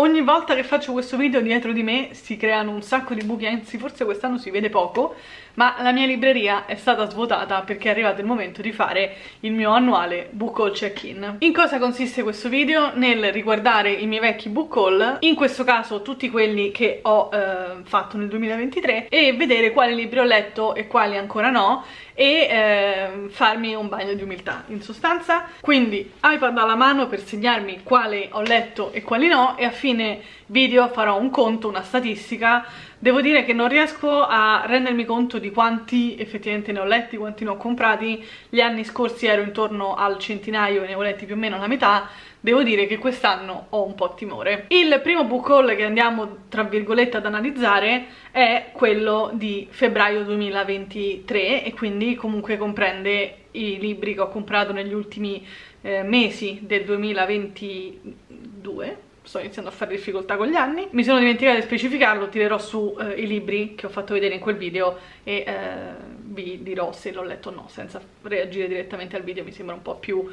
Ogni volta che faccio questo video dietro di me si creano un sacco di buchi, anzi forse quest'anno si vede poco, ma la mia libreria è stata svuotata perché è arrivato il momento di fare il mio annuale book haul check-in. In cosa consiste questo video? Nel riguardare i miei vecchi book haul, in questo caso tutti quelli che ho eh, fatto nel 2023 e vedere quali libri ho letto e quali ancora no e eh, farmi un bagno di umiltà in sostanza quindi iPad alla mano per segnarmi quali ho letto e quali no e a fine video farò un conto, una statistica Devo dire che non riesco a rendermi conto di quanti effettivamente ne ho letti, quanti ne ho comprati. Gli anni scorsi ero intorno al centinaio e ne ho letti più o meno la metà. Devo dire che quest'anno ho un po' timore. Il primo book haul che andiamo, tra virgolette, ad analizzare è quello di febbraio 2023 e quindi comunque comprende i libri che ho comprato negli ultimi eh, mesi del 2022 sto iniziando a fare difficoltà con gli anni mi sono dimenticata di specificarlo, tirerò su eh, i libri che ho fatto vedere in quel video e eh, vi dirò se l'ho letto o no senza reagire direttamente al video mi sembra un po' più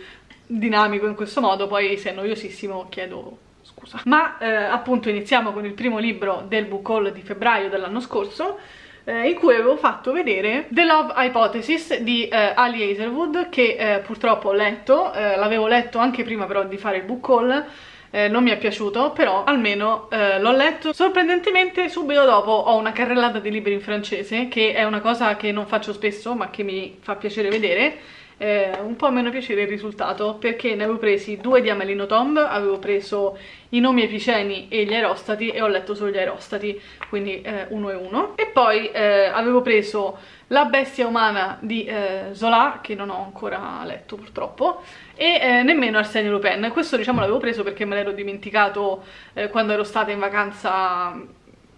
dinamico in questo modo poi se è noiosissimo chiedo scusa ma eh, appunto iniziamo con il primo libro del book haul di febbraio dell'anno scorso eh, in cui avevo fatto vedere The Love Hypothesis di eh, Ali Hazelwood che eh, purtroppo ho letto, eh, l'avevo letto anche prima però di fare il book haul eh, non mi è piaciuto, però almeno eh, l'ho letto. Sorprendentemente subito dopo ho una carrellata di libri in francese, che è una cosa che non faccio spesso, ma che mi fa piacere vedere. Eh, un po' meno piacere il risultato perché ne avevo presi due di Amelino Tomb, avevo preso i nomi epiceni e gli aerostati e ho letto solo gli aerostati, quindi eh, uno e uno. E poi eh, avevo preso La bestia umana di eh, Zola, che non ho ancora letto purtroppo, e eh, nemmeno Arsenio Lupin. Questo diciamo l'avevo preso perché me l'ero dimenticato eh, quando ero stata in vacanza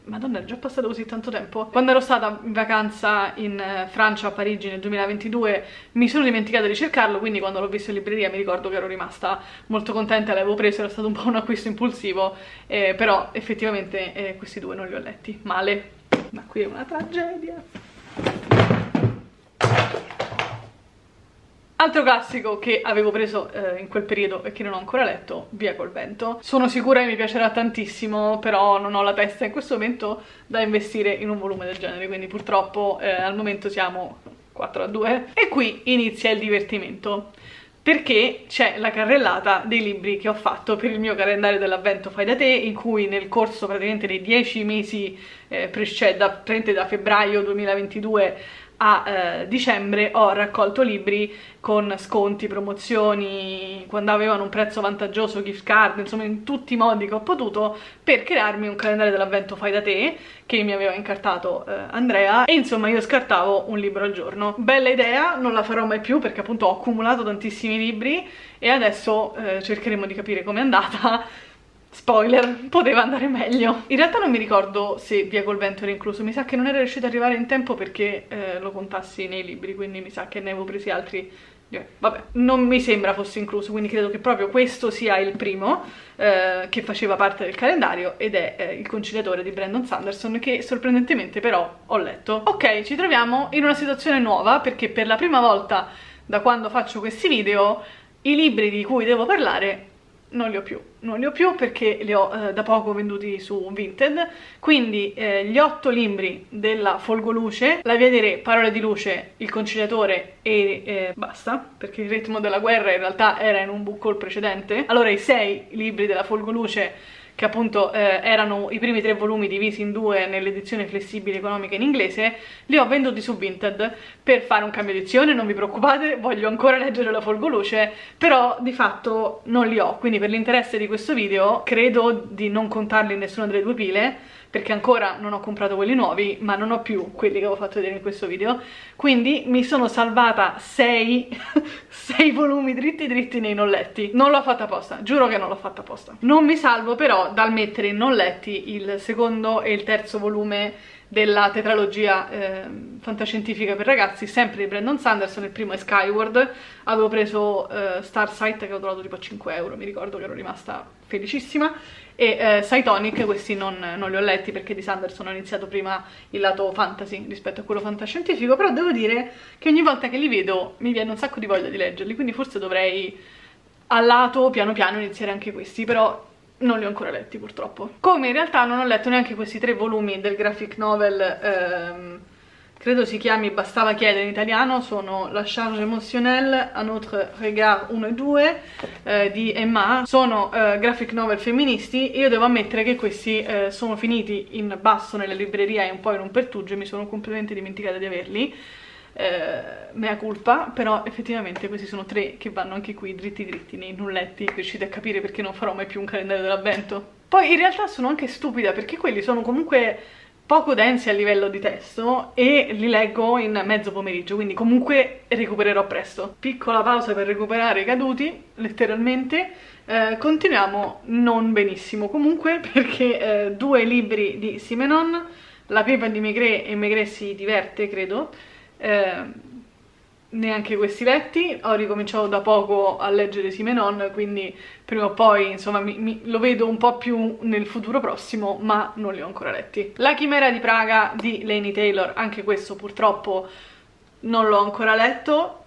Madonna, è già passato così tanto tempo. Quando ero stata in vacanza in eh, Francia, a Parigi nel 2022, mi sono dimenticata di cercarlo, quindi quando l'ho visto in libreria mi ricordo che ero rimasta molto contenta, l'avevo preso, era stato un po' un acquisto impulsivo, eh, però effettivamente eh, questi due non li ho letti. Male. Ma qui è una tragedia. Altro classico che avevo preso eh, in quel periodo e che non ho ancora letto, Via col vento. Sono sicura che mi piacerà tantissimo, però non ho la testa in questo momento da investire in un volume del genere, quindi purtroppo eh, al momento siamo 4 a 2. E qui inizia il divertimento perché c'è la carrellata dei libri che ho fatto per il mio calendario dell'avvento fai da te in cui nel corso praticamente dei 10 mesi eh, da, da febbraio 2022 a eh, dicembre ho raccolto libri con sconti, promozioni, quando avevano un prezzo vantaggioso, gift card, insomma in tutti i modi che ho potuto per crearmi un calendario dell'avvento fai da te che mi aveva incartato eh, Andrea e insomma io scartavo un libro al giorno. Bella idea, non la farò mai più perché appunto ho accumulato tantissimi libri e adesso eh, cercheremo di capire com'è andata Spoiler, poteva andare meglio. In realtà non mi ricordo se Via col vento era incluso, mi sa che non era riuscito ad arrivare in tempo perché eh, lo contassi nei libri, quindi mi sa che ne avevo presi altri eh, vabbè, non mi sembra fosse incluso, quindi credo che proprio questo sia il primo eh, che faceva parte del calendario ed è eh, il conciliatore di Brandon Sanderson che sorprendentemente però ho letto. Ok, ci troviamo in una situazione nuova perché per la prima volta da quando faccio questi video i libri di cui devo parlare non li ho più, non li ho più perché li ho eh, da poco venduti su Vinted, quindi eh, gli otto libri della Folgoluce, La Via dei Re, Parole di Luce, Il Conciliatore e eh, basta, perché il ritmo della guerra in realtà era in un book haul precedente, allora i sei libri della Folgoluce che appunto eh, erano i primi tre volumi divisi in due nell'edizione flessibile economica in inglese, li ho venduti su Vinted per fare un cambio edizione, non vi preoccupate, voglio ancora leggere la Folgoluce, però di fatto non li ho, quindi per l'interesse di questo video credo di non contarli in nessuna delle due pile, perché ancora non ho comprato quelli nuovi, ma non ho più quelli che avevo fatto vedere in questo video, quindi mi sono salvata 6, 6 volumi dritti dritti nei non letti. Non l'ho fatta apposta, giuro che non l'ho fatta apposta. Non mi salvo però dal mettere in non letti il secondo e il terzo volume della tetralogia eh, fantascientifica per ragazzi, sempre di Brandon Sanderson, il primo è Skyward, avevo preso eh, Starsight che ho trovato tipo a 5 euro, mi ricordo che ero rimasta felicissima, e eh, Cytonic questi non, non, li ho letti perché di Sanderson ho iniziato prima il lato fantasy rispetto a quello fantascientifico, però devo dire che ogni volta che li vedo mi viene un sacco di voglia di leggerli, quindi forse dovrei a lato piano piano iniziare anche questi, però non li ho ancora letti purtroppo. Come in realtà non ho letto neanche questi tre volumi del graphic novel, ehm, credo si chiami Bastava chiedere in italiano, sono La charge émotionnelle, Un autre regard 1 e 2 eh, di Emma, sono eh, graphic novel femministi, io devo ammettere che questi eh, sono finiti in basso nella libreria e un po' in un pertugio, mi sono completamente dimenticata di averli, eh, mea culpa, però effettivamente questi sono tre che vanno anche qui dritti dritti nei nulletti, riuscite a capire perché non farò mai più un calendario dell'avvento. Poi in realtà sono anche stupida perché quelli sono comunque poco densi a livello di testo e li leggo in mezzo pomeriggio, quindi comunque recupererò presto. Piccola pausa per recuperare i caduti, letteralmente. Eh, continuiamo non benissimo comunque perché eh, due libri di Simenon, La pepa di Maigret e Maigret si diverte, credo, eh, neanche questi letti, ho ricominciato da poco a leggere Simenon, quindi prima o poi insomma mi, mi, lo vedo un po' più nel futuro prossimo, ma non li ho ancora letti. La chimera di Praga di Lainey Taylor, anche questo purtroppo non l'ho ancora letto,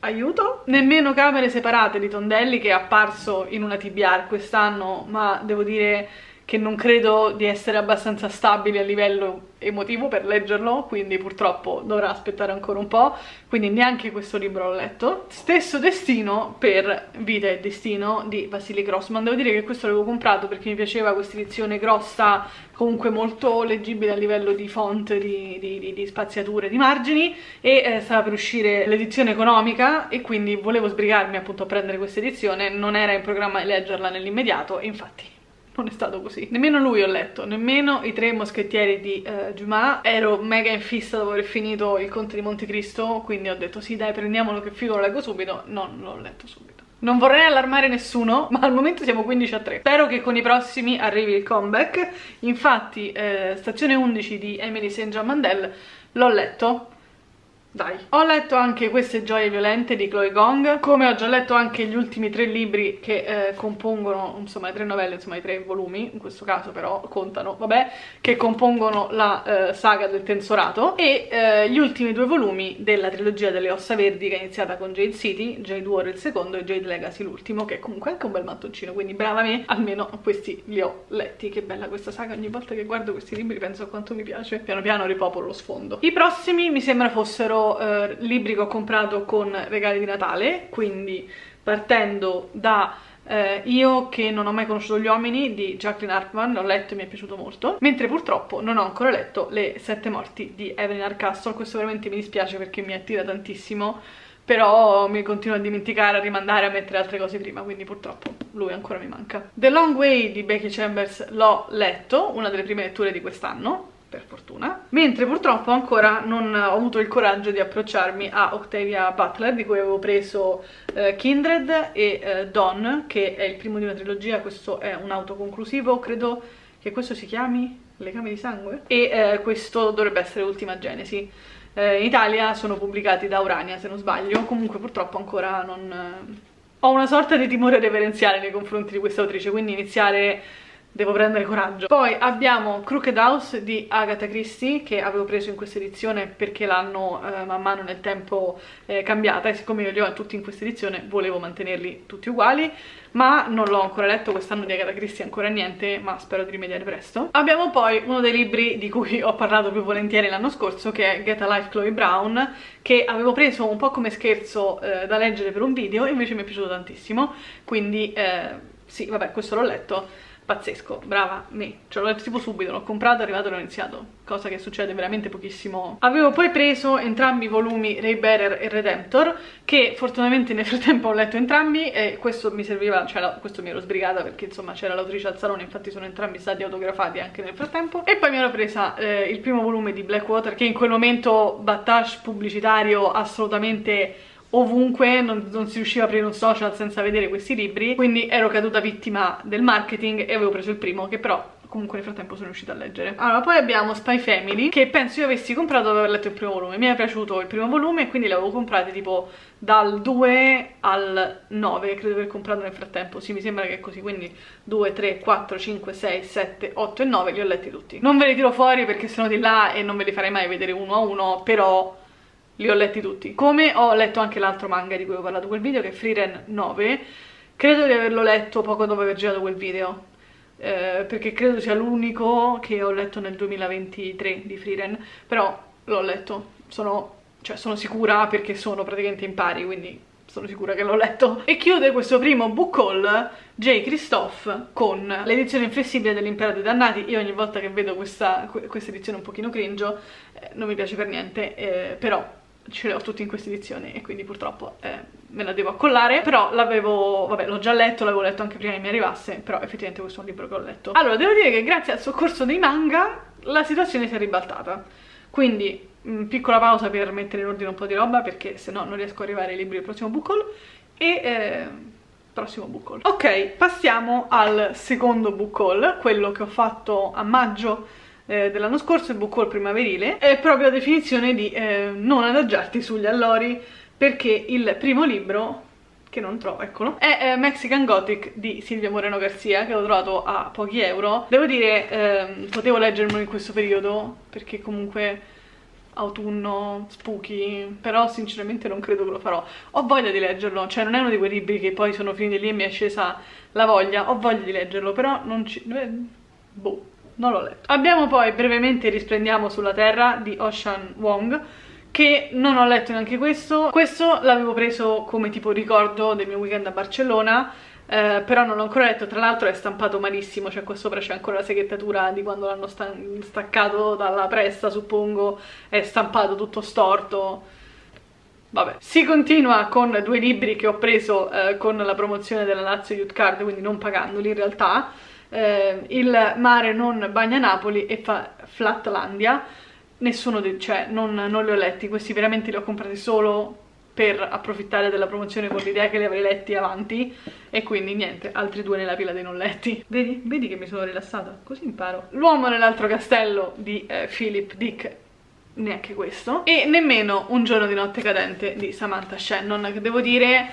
aiuto. Nemmeno Camere separate di Tondelli che è apparso in una TBR quest'anno, ma devo dire che non credo di essere abbastanza stabile a livello emotivo per leggerlo, quindi purtroppo dovrà aspettare ancora un po', quindi neanche questo libro l'ho letto. Stesso destino per Vita e Destino di Vasily Grossman, devo dire che questo l'avevo comprato perché mi piaceva questa edizione grossa, comunque molto leggibile a livello di font, di, di, di, di spaziature, di margini, e eh, stava per uscire l'edizione economica e quindi volevo sbrigarmi appunto a prendere questa edizione, non era in programma di leggerla nell'immediato, infatti non è stato così. Nemmeno lui ho letto, nemmeno i tre moschettieri di uh, Dumas. Ero mega in fissa dopo aver finito il Conte di Montecristo, quindi ho detto sì dai prendiamolo che figo lo leggo subito. No, non l'ho letto subito. Non vorrei allarmare nessuno, ma al momento siamo 15 a 3. Spero che con i prossimi arrivi il comeback. Infatti, eh, stazione 11 di Emily St. John Mandel l'ho letto dai. Ho letto anche Queste gioie violente di Chloe Gong, come ho già letto anche gli ultimi tre libri che eh, compongono, insomma, le tre novelle, insomma, i tre volumi, in questo caso però contano, vabbè, che compongono la eh, saga del tensorato, e eh, gli ultimi due volumi della trilogia delle ossa verdi che è iniziata con Jade City, Jade War il secondo e Jade Legacy l'ultimo, che è comunque anche un bel mattoncino, quindi brava me, almeno questi li ho letti. Che bella questa saga, ogni volta che guardo questi libri penso a quanto mi piace. Piano piano ripopolo lo sfondo. I prossimi mi sembra fossero eh, libri che ho comprato con regali di Natale, quindi partendo da eh, Io che non ho mai conosciuto gli uomini di Jacqueline Hartman, l'ho letto e mi è piaciuto molto, mentre purtroppo non ho ancora letto Le sette morti di Evelyn Arcastle, questo veramente mi dispiace perché mi attira tantissimo, però mi continuo a dimenticare, a rimandare, a mettere altre cose prima, quindi purtroppo lui ancora mi manca. The Long Way di Becky Chambers l'ho letto, una delle prime letture di quest'anno, per fortuna, mentre purtroppo ancora non ho avuto il coraggio di approcciarmi a Octavia Butler, di cui avevo preso eh, Kindred e eh, Dawn, che è il primo di una trilogia, questo è un autoconclusivo, credo che questo si chiami Legame di sangue, e eh, questo dovrebbe essere Ultima Genesi. Eh, in Italia sono pubblicati da Urania, se non sbaglio, comunque purtroppo ancora non... Eh, ho una sorta di timore reverenziale nei confronti di questa autrice, quindi iniziare devo prendere coraggio. Poi abbiamo Crooked House di Agatha Christie che avevo preso in questa edizione perché l'hanno eh, man mano nel tempo eh, cambiata e siccome io li ho tutti in questa edizione volevo mantenerli tutti uguali ma non l'ho ancora letto quest'anno di Agatha Christie ancora niente ma spero di rimediare presto. Abbiamo poi uno dei libri di cui ho parlato più volentieri l'anno scorso che è Get a Life Chloe Brown che avevo preso un po' come scherzo eh, da leggere per un video invece mi è piaciuto tantissimo quindi eh, sì vabbè questo l'ho letto pazzesco, brava me, ce l'ho tipo subito, l'ho comprato, è arrivato e l'ho iniziato, cosa che succede veramente pochissimo. Avevo poi preso entrambi i volumi Ray Bearer e Redemptor, che fortunatamente nel frattempo ho letto entrambi e questo mi serviva, cioè la, questo mi ero sbrigata perché insomma c'era l'autrice al salone, infatti sono entrambi stati autografati anche nel frattempo. E poi mi ero presa eh, il primo volume di Blackwater, che in quel momento battage pubblicitario assolutamente ovunque, non, non, si riusciva a aprire un social senza vedere questi libri, quindi ero caduta vittima del marketing e avevo preso il primo, che però comunque nel frattempo sono riuscita a leggere. Allora, poi abbiamo Spy Family, che penso io avessi comprato dopo aver letto il primo volume. Mi è piaciuto il primo volume e quindi l'avevo comprato tipo dal 2 al 9, credo di aver comprato nel frattempo. Sì, mi sembra che è così, quindi 2, 3, 4, 5, 6, 7, 8 e 9 li ho letti tutti. Non ve li tiro fuori perché sono di là e non ve li farei mai vedere uno a uno, però li ho letti tutti. Come ho letto anche l'altro manga di cui ho parlato quel video, che è Freeren 9, credo di averlo letto poco dopo aver girato quel video. eh, perché credo sia l'unico che ho letto nel 2023 di Frieren, però l'ho letto, sono, cioè, sono sicura perché sono praticamente in pari, quindi sono sicura che l'ho letto. E chiude questo primo book haul J. Christophe con l'edizione inflessibile dell'Impero dei Dannati. Io ogni volta che vedo questa, questa edizione un pochino cringe eh, non mi piace per niente, eh, però ce le ho tutte in questa edizione e quindi purtroppo eh, me la devo accollare però l'avevo, vabbè l'ho già letto, l'avevo letto anche prima che mi arrivasse però effettivamente questo è un libro che ho letto. Allora devo dire che grazie al soccorso dei manga la situazione si è ribaltata. Quindi mh, mm, piccola pausa per mettere in ordine un po' di roba perché se no non riesco a arrivare ai libri del prossimo book haul. E eh, prossimo book haul. Ok passiamo al secondo book haul quello che ho fatto a maggio eh, dell'anno scorso, il book haul primaverile, è proprio la definizione di eh, non adagiarti sugli allori, perché il primo libro che non trovo, eccolo, è eh, Mexican Gothic di Silvia Moreno Garcia, che l'ho trovato a pochi euro. Devo dire, eh, potevo leggermelo in questo periodo, perché comunque autunno, spooky, però sinceramente non credo che lo farò. Ho voglia di leggerlo, cioè non è uno di quei libri che poi sono finiti lì e mi è scesa la voglia, ho voglia di leggerlo, però non ci... boh, non l'ho letto. Abbiamo poi brevemente Risplendiamo sulla Terra di Ocean Wong, che non ho letto neanche questo. Questo l'avevo preso come tipo ricordo del mio weekend a Barcellona, eh, però non l'ho ancora letto, tra l'altro è stampato malissimo, cioè qua sopra c'è ancora la seghettatura di quando l'hanno sta staccato dalla pressa, suppongo, è stampato tutto storto. Vabbè, si continua con due libri che ho preso eh, con la promozione della Lazio Youth Card, quindi non pagandoli in realtà, eh, il mare non bagna Napoli e fa Flatlandia nessuno di, cioè non, non li ho letti questi veramente li ho comprati solo per approfittare della promozione con l'idea che li avrei letti avanti e quindi niente, altri due nella pila dei non letti. Vedi? Vedi che mi sono rilassata? Così imparo. L'uomo nell'altro castello di eh, Philip Dick neanche questo e nemmeno Un giorno di notte cadente di Samantha Shannon che devo dire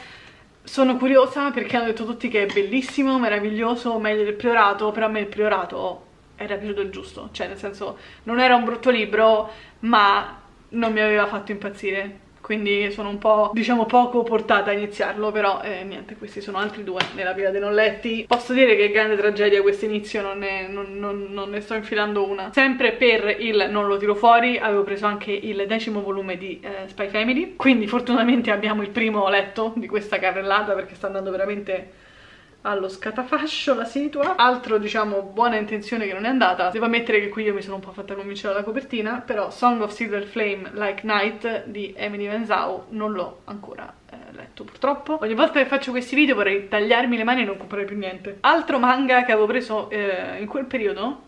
sono curiosa perché hanno detto tutti che è bellissimo, meraviglioso, meglio del priorato, però a me il priorato era piaciuto il giusto, cioè nel senso non era un brutto libro, ma non mi aveva fatto impazzire quindi sono un po', diciamo, poco portata a iniziarlo, però eh, niente, questi sono altri due nella pila dei non letti. Posso dire che grande tragedia questo inizio, non ne, non, non, non ne sto infilando una. Sempre per il non lo tiro fuori, avevo preso anche il decimo volume di eh, Spy Family, quindi fortunatamente abbiamo il primo letto di questa carrellata perché sta andando veramente allo scatafascio la situa. Altro diciamo buona intenzione che non è andata. Devo ammettere che qui io mi sono un po' fatta convincere dalla copertina però Song of Silver Flame Like Night di Emily Van non l'ho ancora eh, letto purtroppo. Ogni volta che faccio questi video vorrei tagliarmi le mani e non comprare più niente. Altro manga che avevo preso eh, in quel periodo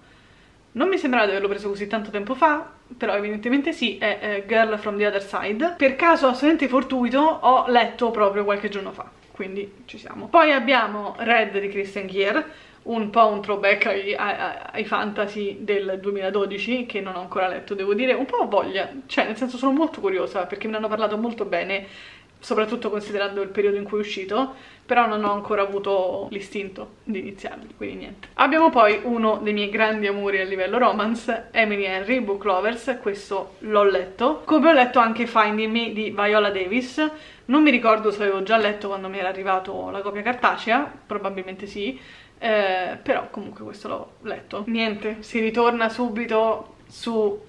non mi sembrava di averlo preso così tanto tempo fa, però evidentemente sì, è, è Girl from the Other Side. Per caso assolutamente fortuito ho letto proprio qualche giorno fa quindi ci siamo. Poi abbiamo Red di Christian Gier, un po' un throwback ai, ai, ai, fantasy del 2012 che non ho ancora letto, devo dire, un po' voglia, cioè nel senso sono molto curiosa perché me ne hanno parlato molto bene, soprattutto considerando il periodo in cui è uscito, però non ho ancora avuto l'istinto di iniziarli, quindi niente. Abbiamo poi uno dei miei grandi amori a livello romance, Emily Henry, Book Lovers, questo l'ho letto, come ho letto anche Finding Me di Viola Davis, non mi ricordo se avevo già letto quando mi era arrivato la copia cartacea, probabilmente sì, eh, però comunque questo l'ho letto. Niente, si ritorna subito su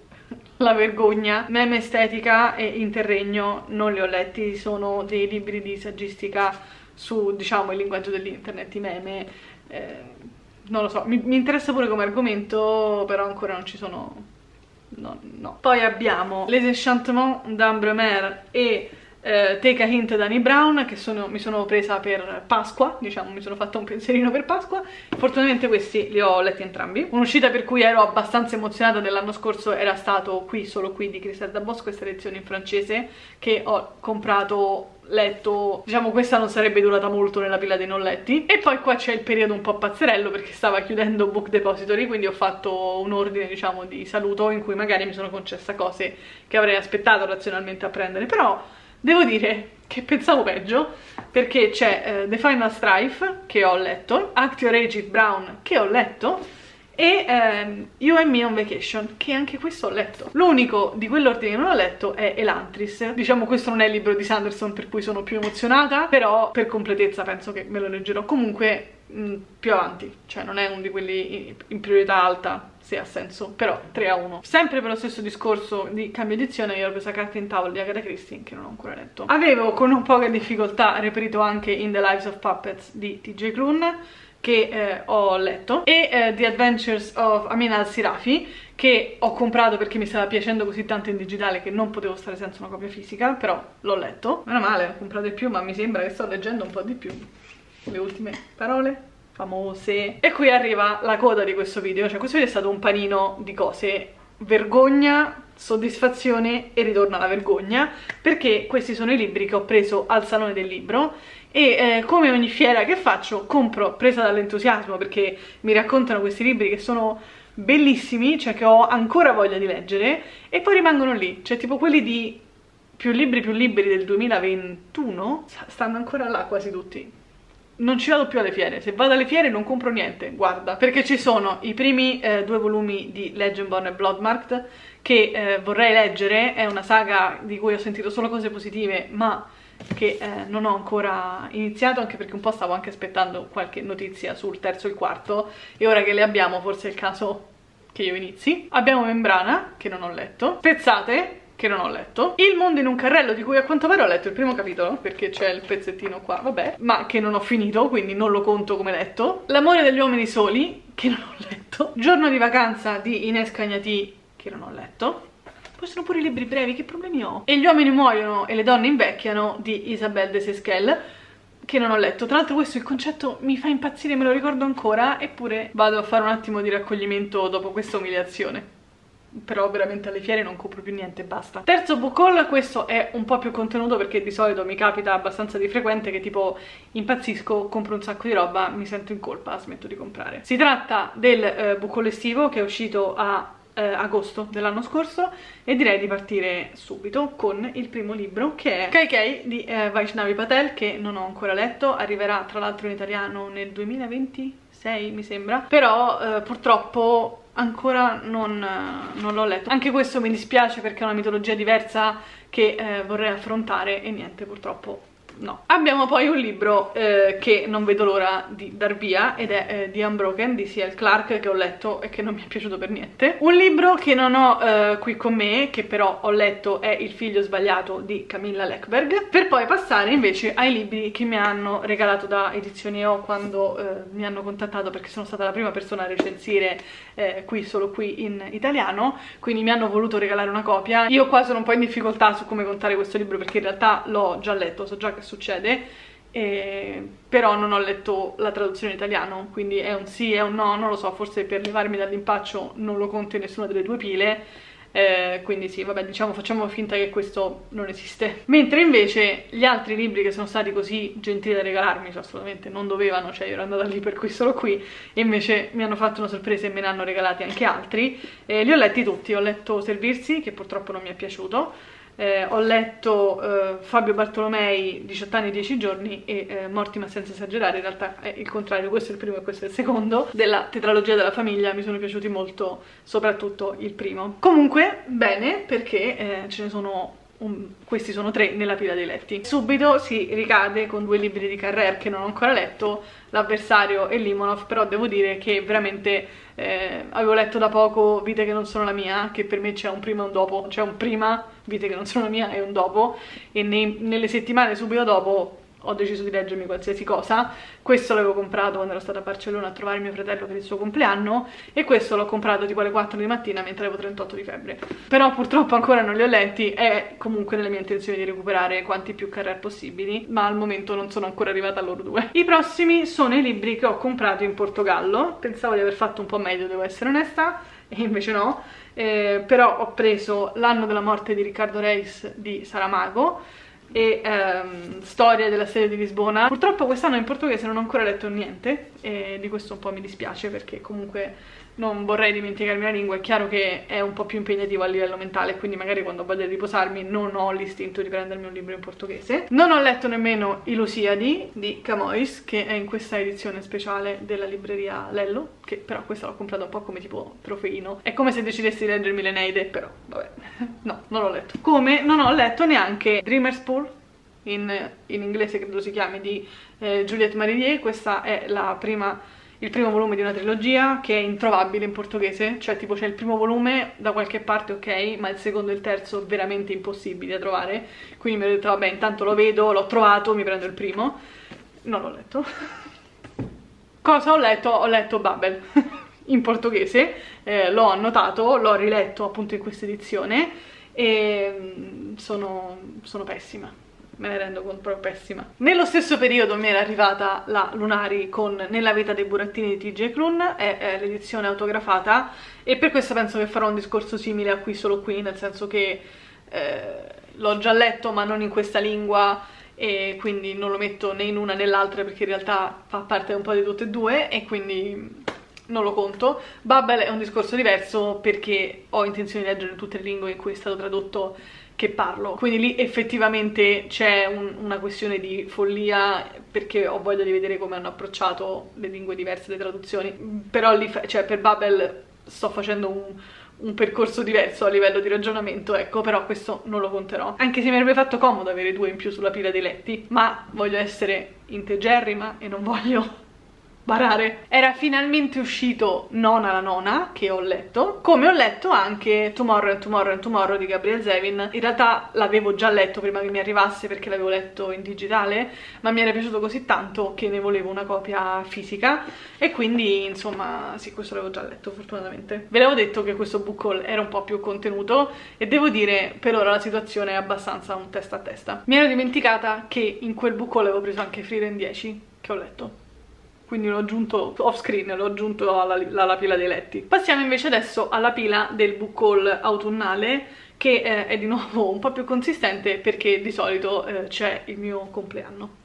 la vergogna. Meme estetica e interregno non li ho letti, sono dei libri di saggistica su, diciamo, il linguaggio dell'internet, i meme. Eh, non lo so, mi, mi, interessa pure come argomento, però ancora non ci sono... No, no. Poi abbiamo Les Enchantements d'Ambremer e eh, Take a Hint Danny Brown che sono, mi sono presa per Pasqua, diciamo mi sono fatta un pensierino per Pasqua. Fortunatamente questi li ho letti entrambi. Un'uscita per cui ero abbastanza emozionata dell'anno scorso era stato qui, solo qui di Cristel da Bosco questa lezione in francese che ho comprato letto, diciamo questa non sarebbe durata molto nella pila dei non letti. E poi qua c'è il periodo un po' pazzerello perché stava chiudendo Book Depository quindi ho fatto un ordine diciamo di saluto in cui magari mi sono concessa cose che avrei aspettato razionalmente a prendere. Però Devo dire che pensavo peggio, perché c'è uh, The Final Strife, che ho letto, Act Your Age Brown, che ho letto, e ehm, You and Me on Vacation, che anche questo ho letto. L'unico di quell'ordine che non ho letto è Elantris. Diciamo questo non è il libro di Sanderson per cui sono più emozionata, però per completezza penso che me lo leggerò comunque mh, mm, più avanti, cioè non è uno di quelli in priorità alta se ha senso, però 3 a 1. Sempre per lo stesso discorso di cambio edizione io ho preso Carta in tavola di Agatha Christie che non ho ancora letto. Avevo con un poca difficoltà reperito anche In the Lives of Puppets di TJ Klune che eh, ho letto e eh, The Adventures of Amin al-Sirafi che ho comprato perché mi stava piacendo così tanto in digitale che non potevo stare senza una copia fisica però l'ho letto meno male, ho comprato di più ma mi sembra che sto leggendo un po' di più le ultime parole famose. E qui arriva la coda di questo video. Cioè questo video è stato un panino di cose. Vergogna, soddisfazione e ritorno alla vergogna perché questi sono i libri che ho preso al salone del libro e eh, come ogni fiera che faccio compro presa dall'entusiasmo perché mi raccontano questi libri che sono bellissimi, cioè che ho ancora voglia di leggere e poi rimangono lì, cioè tipo quelli di più libri più libri del 2021 stanno ancora là quasi tutti non ci vado più alle fiere, se vado alle fiere non compro niente, guarda, perché ci sono i primi eh, due volumi di Legendborn e Bloodmarked che eh, vorrei leggere, è una saga di cui ho sentito solo cose positive, ma che eh, non ho ancora iniziato anche perché un po' stavo anche aspettando qualche notizia sul terzo e il quarto. E ora che le abbiamo forse è il caso che io inizi. Abbiamo Membrana, che non ho letto, Pezzate, che non ho letto, Il mondo in un carrello, di cui a quanto pare ho letto il primo capitolo, perché c'è il pezzettino qua, vabbè, ma che non ho finito, quindi non lo conto come letto, L'amore degli uomini soli, che non ho letto, Giorno di vacanza di Ines Cagnati, che non ho letto, poi sono pure i libri brevi, che problemi ho? E gli uomini muoiono e le donne invecchiano di Isabelle de Sesquel, che non ho letto. Tra l'altro questo il concetto mi fa impazzire, me lo ricordo ancora, eppure vado a fare un attimo di raccoglimento dopo questa umiliazione però veramente alle fiere non compro più niente basta. Terzo book questo è un po' più contenuto perché di solito mi capita abbastanza di frequente che tipo impazzisco compro un sacco di roba mi sento in colpa smetto di comprare. Si tratta del eh, book estivo che è uscito a eh, agosto dell'anno scorso e direi di partire subito con il primo libro che è Kai di eh, Vaishnavi Patel che non ho ancora letto arriverà tra l'altro in italiano nel 2026 mi sembra però eh, purtroppo ancora non, non l'ho letto. Anche questo mi dispiace perché è una mitologia diversa che eh, vorrei affrontare e niente, purtroppo no. Abbiamo poi un libro eh, che non vedo l'ora di dar via ed è eh, The Unbroken di C.L. Clark che ho letto e che non mi è piaciuto per niente. Un libro che non ho eh, qui con me, che però ho letto, è Il figlio sbagliato di Camilla Leckberg, per poi passare invece ai libri che mi hanno regalato da Edizioni O quando eh, mi hanno contattato perché sono stata la prima persona a recensire eh, qui, solo qui in italiano, quindi mi hanno voluto regalare una copia. Io qua sono un po' in difficoltà su come contare questo libro perché in realtà l'ho già letto, so già che succede eh, però non ho letto la traduzione in italiano quindi è un sì, è un no, non lo so forse per levarmi dall'impaccio non lo conto in nessuna delle due pile eh, quindi sì, vabbè, diciamo facciamo finta che questo non esiste. Mentre invece gli altri libri che sono stati così gentili da regalarmi, cioè assolutamente non dovevano, cioè io ero andata lì per cui solo qui, e invece mi hanno fatto una sorpresa e me ne hanno regalati anche altri, eh, li ho letti tutti, ho letto Servirsi, che purtroppo non mi è piaciuto, eh, ho letto eh, Fabio Bartolomei 18 anni e 10 giorni e eh, Morti ma senza esagerare, in realtà è il contrario, questo è il primo e questo è il secondo della tetralogia della famiglia, mi sono piaciuti molto soprattutto il primo. Comunque bene perché eh, ce ne sono un, questi sono tre nella pila dei letti. Subito si ricade con due libri di Carrer che non ho ancora letto, L'avversario e Limonov, però devo dire che veramente eh, avevo letto da poco Vite che non sono la mia, che per me c'è un prima e un dopo, c'è un prima Vite che non sono la mia e un dopo, e nei, nelle settimane subito dopo ho deciso di leggermi qualsiasi cosa. Questo l'avevo comprato quando ero stata a Barcellona a trovare mio fratello per il suo compleanno e questo l'ho comprato tipo alle 4 di mattina mentre avevo 38 di febbre. Però purtroppo ancora non li ho letti è comunque nelle mie intenzioni di recuperare quanti più carriere possibili ma al momento non sono ancora arrivata a loro due. I prossimi sono i libri che ho comprato in Portogallo. Pensavo di aver fatto un po' meglio devo essere onesta e invece no. Eh, però ho preso L'anno della morte di Riccardo Reis di Saramago e ehm, Storia della serie di Lisbona. Purtroppo quest'anno in portoghese non ho ancora letto niente e di questo un po' mi dispiace perché comunque non vorrei dimenticarmi la lingua, è chiaro che è un po' più impegnativo a livello mentale, quindi magari quando voglia di riposarmi non ho l'istinto di prendermi un libro in portoghese. Non ho letto nemmeno I Lusiadi di Camois, che è in questa edizione speciale della libreria Lello, che però questa l'ho comprata un po' come tipo trofeino. È come se decidessi di leggermi l'Eneide, però vabbè, no, non l'ho letto. Come non ho letto neanche Dreamer's Pool, in, in inglese credo si chiami, di eh, Juliette Maridier, questa è la prima il primo volume di una trilogia che è introvabile in portoghese, cioè tipo c'è il primo volume da qualche parte ok, ma il secondo e il terzo veramente impossibili da trovare, quindi mi ho detto vabbè intanto lo vedo, l'ho trovato, mi prendo il primo, non l'ho letto. Cosa ho letto? Ho letto Babel in portoghese, eh, l'ho annotato, l'ho riletto appunto in questa edizione e mm, sono, sono pessima me ne rendo conto proprio pessima. Nello stesso periodo mi era arrivata la Lunari con Nella vita dei burattini di TJ Klun, è, è l'edizione autografata e per questo penso che farò un discorso simile a qui solo qui, nel senso che eh, l'ho già letto ma non in questa lingua e quindi non lo metto né in una né nell'altra perché in realtà fa parte un po' di tutte e due e quindi non lo conto. Bubble è un discorso diverso perché ho intenzione di leggere tutte le lingue in cui è stato tradotto che parlo. Quindi lì effettivamente c'è un, una questione di follia perché ho voglia di vedere come hanno approcciato le lingue diverse, le traduzioni. Però lì, cioè per Babel sto facendo un, un percorso diverso a livello di ragionamento, ecco, però questo non lo conterò. Anche se mi avrebbe fatto comodo avere due in più sulla pila dei letti, ma voglio essere integerrima e non voglio barare. Era finalmente uscito Nona la nona, che ho letto, come ho letto anche Tomorrow and Tomorrow and Tomorrow di Gabriel Zevin. In realtà l'avevo già letto prima che mi arrivasse perché l'avevo letto in digitale, ma mi era piaciuto così tanto che ne volevo una copia fisica e quindi insomma sì, questo l'avevo già letto fortunatamente. Ve l'avevo detto che questo book haul era un po' più contenuto e devo dire per ora la situazione è abbastanza un testa a testa. Mi ero dimenticata che in quel book haul avevo preso anche Freedom 10 che ho letto quindi l'ho aggiunto off screen, l'ho aggiunto alla, alla, pila dei letti. Passiamo invece adesso alla pila del book haul autunnale che eh, è di nuovo un po' più consistente perché di solito eh, c'è il mio compleanno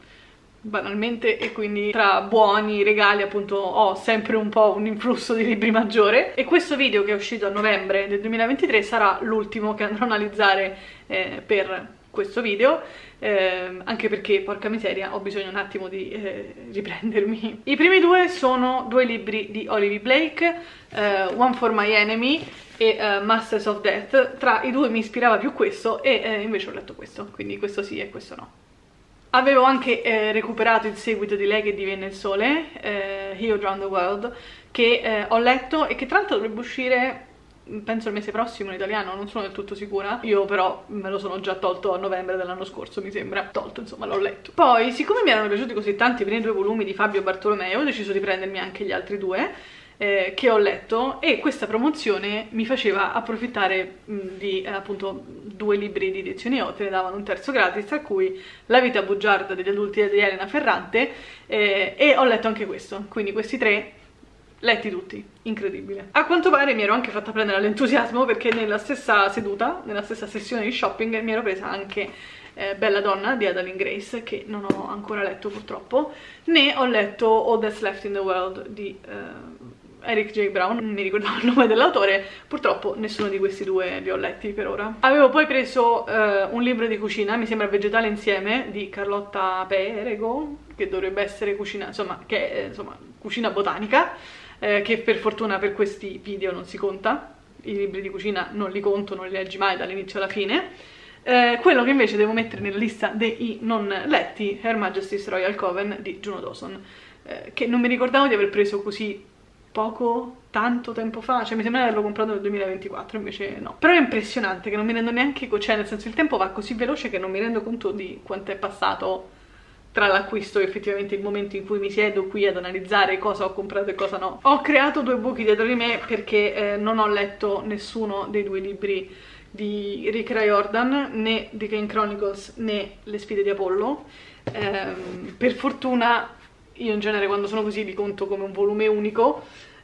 banalmente e quindi tra buoni regali appunto ho sempre un po' un influsso di libri maggiore e questo video che è uscito a novembre del 2023 sarà l'ultimo che andrò a analizzare eh, per questo video eh, anche perché, porca miseria, ho bisogno un attimo di eh, riprendermi. I primi due sono due libri di Olivia Blake, eh, One for My Enemy e uh, Masters of Death. Tra i due mi ispirava più questo e eh, invece ho letto questo, quindi questo sì e questo no. Avevo anche eh, recuperato il seguito di Lei che divenne il sole, eh, He Drowned the World, che ho letto e che tra l'altro dovrebbe uscire penso il mese prossimo in italiano, non sono del tutto sicura. Io però me lo sono già tolto a novembre dell'anno scorso, mi sembra. Tolto, insomma, l'ho letto. Poi, siccome mi erano piaciuti così tanti i primi due volumi di Fabio Bartolomeo, ho deciso di prendermi anche gli altri due. Eh, che ho letto e questa promozione mi faceva approfittare mh, di eh, appunto due libri di edizione O, te ne davano un terzo gratis, tra cui La vita bugiarda degli adulti di Elena Ferrante eh, e ho letto anche questo, quindi questi tre letti tutti, incredibile. A quanto pare mi ero anche fatta prendere all'entusiasmo perché nella stessa seduta, nella stessa sessione di shopping mi ero presa anche eh, Bella Donna di Adeline Grace che non ho ancora letto purtroppo, né ho letto All That's Left in the World di... Eh, Eric J. Brown, non mi ricordavo il nome dell'autore, purtroppo nessuno di questi due li ho letti per ora. Avevo poi preso eh, un libro di cucina, mi sembra Vegetale Insieme, di Carlotta Perego, che dovrebbe essere cucina, insomma, che è insomma, cucina botanica, eh, che per fortuna per questi video non si conta, i libri di cucina non li conto, non li leggi mai dall'inizio alla fine. Eh, quello che invece devo mettere nella lista dei non letti è Her Majesty's Royal Coven di Juno Dawson, eh, che non mi ricordavo di aver preso così poco, tanto tempo fa, cioè mi sembra di averlo comprato nel 2024, invece no. Però è impressionante che non mi rendo neanche, cioè nel senso il tempo va così veloce che non mi rendo conto di quanto è passato tra l'acquisto e effettivamente il momento in cui mi siedo qui ad analizzare cosa ho comprato e cosa no. Ho creato due buchi dietro di me perché eh, non ho letto nessuno dei due libri di Rick Riordan, né di Kane Chronicles né Le sfide di Apollo. Eh, per fortuna io in genere quando sono così li conto come un volume unico,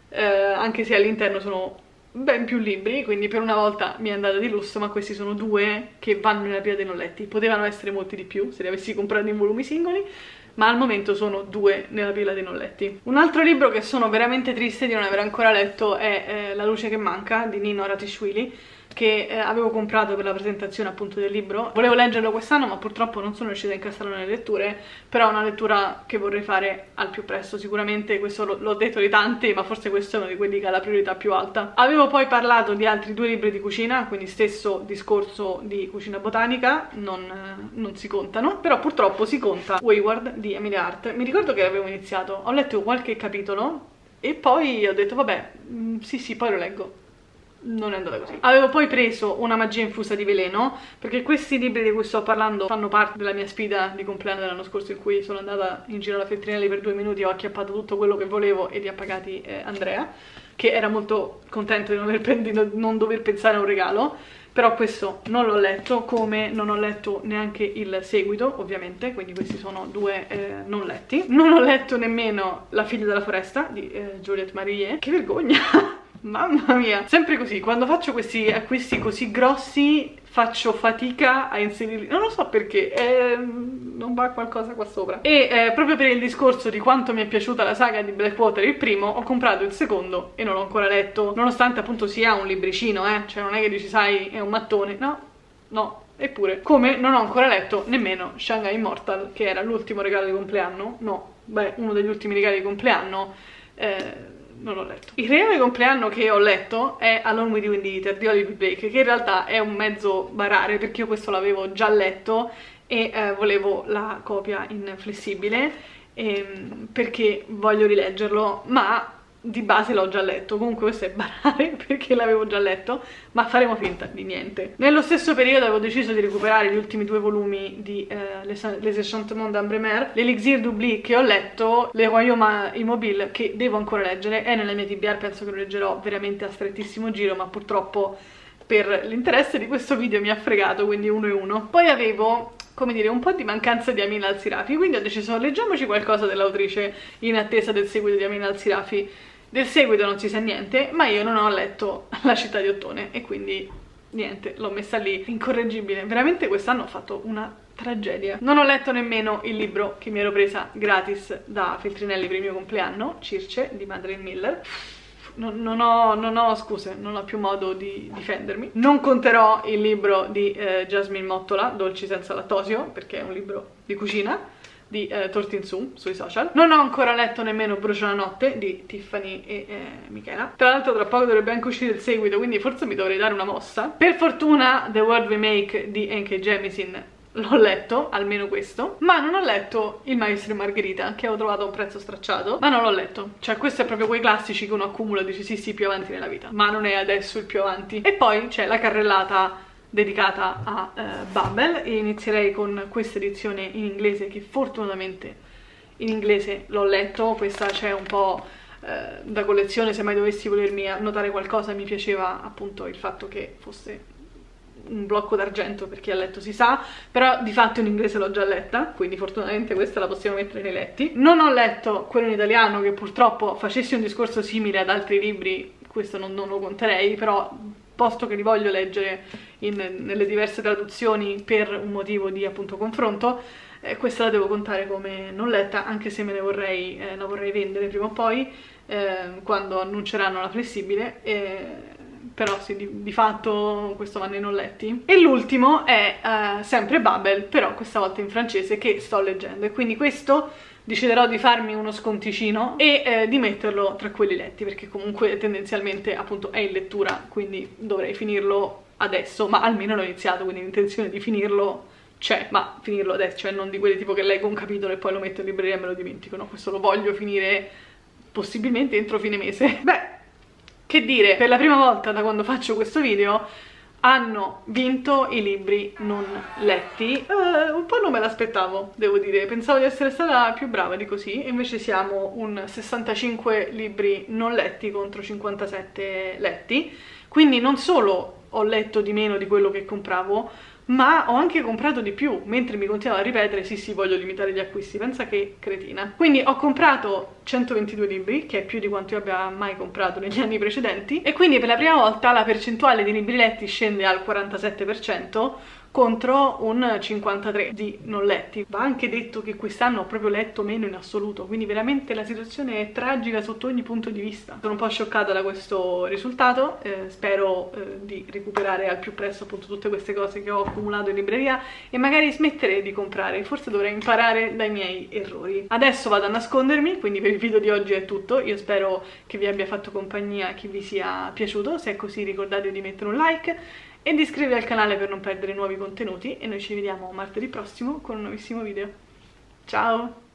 eh, anche se all'interno sono ben più libri, quindi per una volta mi è andata di lusso, ma questi sono due che vanno nella pila dei non letti. Potevano essere molti di più se li avessi comprati in volumi singoli, ma al momento sono due nella pila dei non letti. Un altro libro che sono veramente triste di non aver ancora letto è eh, La luce che manca di Nino Ratishvili che eh, avevo comprato per la presentazione appunto del libro. Volevo leggerlo quest'anno ma purtroppo non sono riuscita a incastrarlo nelle letture, però è una lettura che vorrei fare al più presto, sicuramente questo l'ho detto di tanti, ma forse questo è uno di quelli che ha la priorità più alta. Avevo poi parlato di altri due libri di cucina, quindi stesso discorso di cucina botanica, non, eh, non si contano, però purtroppo si conta Wayward di Emilia Hart. Mi ricordo che l'avevo iniziato, ho letto qualche capitolo e poi ho detto vabbè, mm, sì sì, poi lo leggo non è andata così. Avevo poi preso una magia infusa di veleno, perché questi libri di cui sto parlando fanno parte della mia sfida di compleanno dell'anno scorso in cui sono andata in giro alla Feltrinelli per due minuti, ho acchiappato tutto quello che volevo e li ha pagati eh, Andrea, che era molto contento di non, aver, di non dover pensare a un regalo. Però questo non l'ho letto, come non ho letto neanche il seguito, ovviamente, quindi questi sono due eh, non letti. Non ho letto nemmeno La figlia della foresta di eh, Juliette Marie. Che vergogna! Mamma mia, sempre così, quando faccio questi acquisti così grossi faccio fatica a inserirli, non lo so perché, eh, non va qualcosa qua sopra. E eh, proprio per il discorso di quanto mi è piaciuta la saga di Blackwater, il primo, ho comprato il secondo e non l'ho ancora letto, nonostante appunto sia un libricino, eh, cioè non è che dici sai è un mattone, no, no, Eppure, come non ho ancora letto nemmeno Shanghai Immortal, che era l'ultimo regalo di compleanno, no, beh, uno degli ultimi regali di compleanno, eh, non l'ho letto. Il regalo di compleanno che ho letto è Alone with You in the Eater di Olive Blake, che in realtà è un mezzo barare perché io questo l'avevo già letto e eh, volevo la copia in flessibile ehm, perché voglio rileggerlo, ma di base l'ho già letto, comunque questo è banale perché l'avevo già letto, ma faremo finta di niente. Nello stesso periodo avevo deciso di recuperare gli ultimi due volumi di eh, Les, Enchantements d'Ambremer, l'Elixir d'Oubli che ho letto, Le Royaume Immobile che devo ancora leggere, è nella mia TBR, penso che lo leggerò veramente a strettissimo giro, ma purtroppo per l'interesse di questo video mi ha fregato, quindi uno e uno. Poi avevo come dire, un po' di mancanza di Amin al-Sirafi, quindi ho deciso leggiamoci qualcosa dell'autrice in attesa del seguito di Amin al-Sirafi del seguito non si sa niente, ma io non ho letto La città di Ottone e quindi niente, l'ho messa lì, incorreggibile. Veramente quest'anno ho fatto una tragedia. Non ho letto nemmeno il libro che mi ero presa gratis da Feltrinelli per il mio compleanno, Circe, di Madeleine Miller. Non, non, ho, non, ho, scuse, non ho più modo di difendermi. Non conterò il libro di eh, Jasmine Mottola, Dolci senza lattosio, perché è un libro di cucina di eh, Tortinsu sui social. Non ho ancora letto nemmeno Brucia la notte di Tiffany e eh, Michela. Tra l'altro tra poco dovrebbe anche uscire il seguito, quindi forse mi dovrei dare una mossa. Per fortuna The World Remake di N.K. Jemisin l'ho letto, almeno questo, ma non ho letto Il Maestro e Margherita, che ho trovato a un prezzo stracciato, ma non l'ho letto. Cioè, questo è proprio quei classici che uno accumula e dice sì sì più avanti nella vita, ma non è adesso il più avanti. E poi c'è la carrellata dedicata a uh, Bubble e inizierei con questa edizione in inglese che fortunatamente in inglese l'ho letto, questa c'è un po' uh, da collezione se mai dovessi volermi annotare qualcosa mi piaceva appunto il fatto che fosse un blocco d'argento per chi ha letto si sa, però di fatto in inglese l'ho già letta, quindi fortunatamente questa la possiamo mettere nei letti. Non ho letto quello in italiano che purtroppo facessi un discorso simile ad altri libri, questo non, non lo conterei, però posto che li voglio leggere in, nelle diverse traduzioni per un motivo di appunto confronto, eh, questa la devo contare come non letta, anche se me ne vorrei, eh, la vorrei vendere prima o poi, eh, quando annunceranno la flessibile, però sì, di, di, fatto questo va nei non letti. E l'ultimo è eh, sempre Babel, però questa volta in francese, che sto leggendo, e quindi questo deciderò di farmi uno sconticino e eh, di metterlo tra quelli letti perché comunque tendenzialmente appunto è in lettura quindi dovrei finirlo adesso ma almeno l'ho iniziato quindi l'intenzione di finirlo c'è ma finirlo adesso cioè non di quelli tipo che leggo un capitolo e poi lo metto in libreria e me lo dimentico no questo lo voglio finire possibilmente entro fine mese. Beh che dire per la prima volta da quando faccio questo video hanno vinto i libri non letti. Eh, un po' non me l'aspettavo devo dire. Pensavo di essere stata più brava di così invece siamo un 65 libri non letti contro 57 letti. Quindi non solo ho letto di meno di quello che compravo ma ho anche comprato di più, mentre mi continuavo a ripetere sì sì voglio limitare gli acquisti, pensa che cretina. Quindi ho comprato 122 libri, che è più di quanto io abbia mai comprato negli anni precedenti, e quindi per la prima volta la percentuale di libri letti scende al 47%, contro un 53 di non letti. Va anche detto che quest'anno ho proprio letto meno in assoluto, quindi veramente la situazione è tragica sotto ogni punto di vista. Sono un po' scioccata da questo risultato, eh, spero eh, di recuperare al più presto appunto tutte queste cose che ho accumulato in libreria e magari smettere di comprare, forse dovrei imparare dai miei errori. Adesso vado a nascondermi, quindi per il video di oggi è tutto, io spero che vi abbia fatto compagnia, che vi sia piaciuto, se è così ricordatevi di mettere un like e di iscrivervi al canale per non perdere nuovi contenuti e noi ci vediamo martedì prossimo con un nuovissimo video. Ciao!